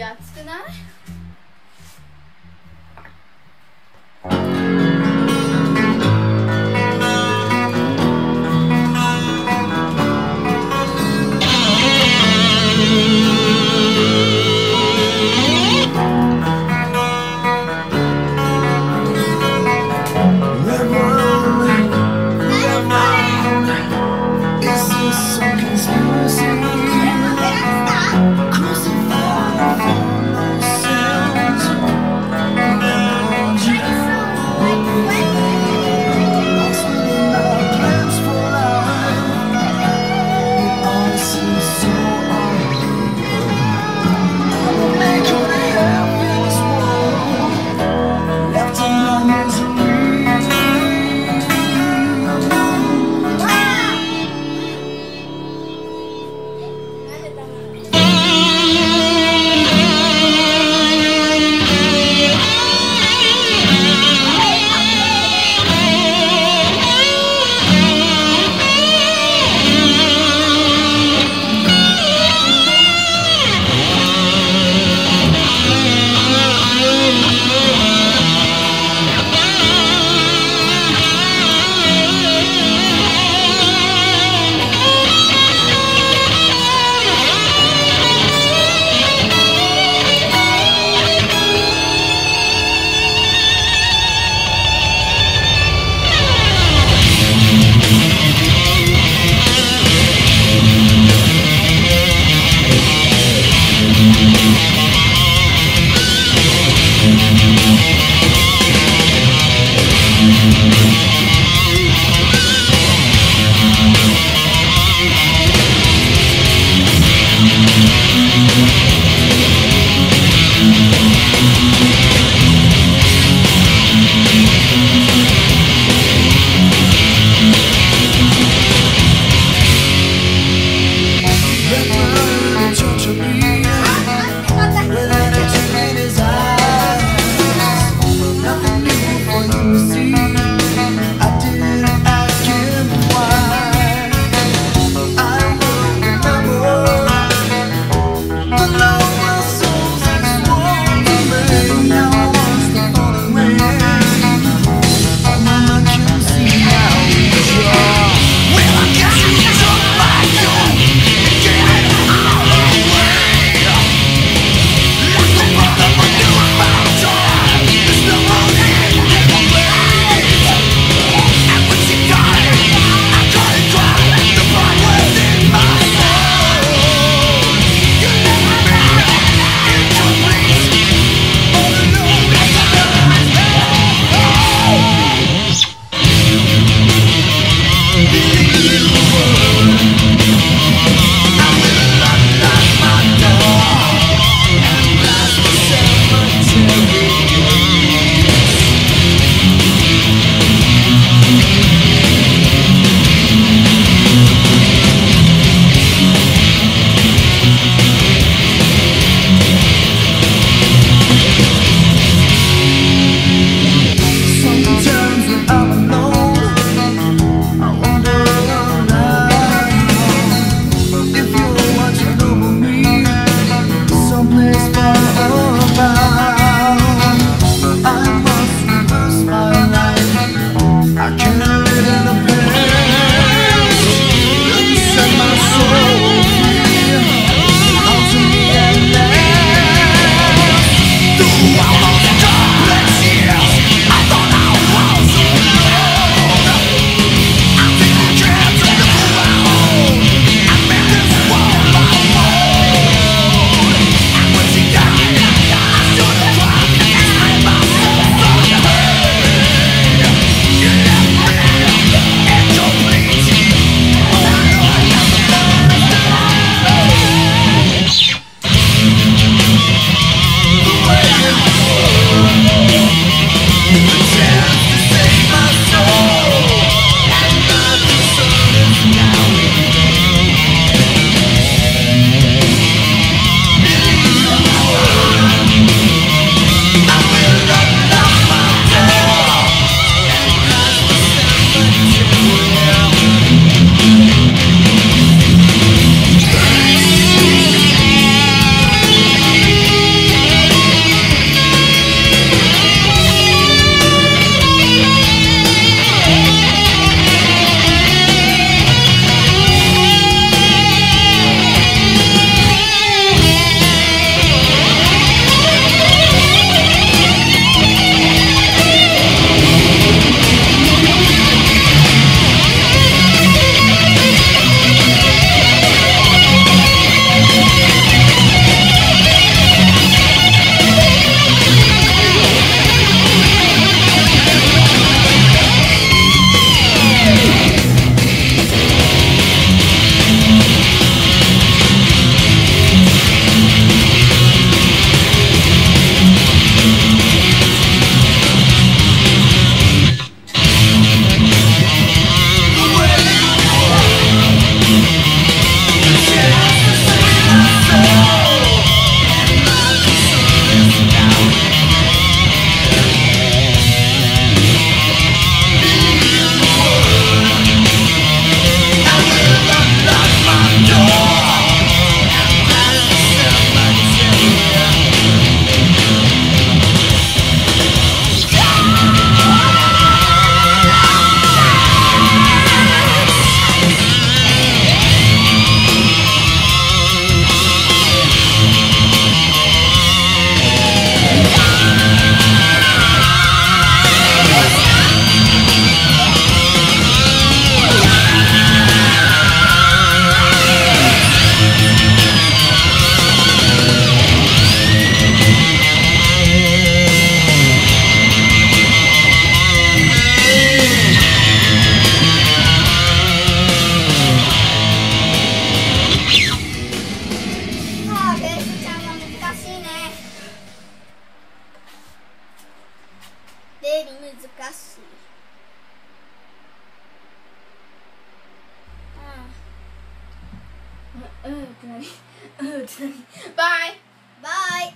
暑くない？educação. Ah. ah, ah Bye. Bye.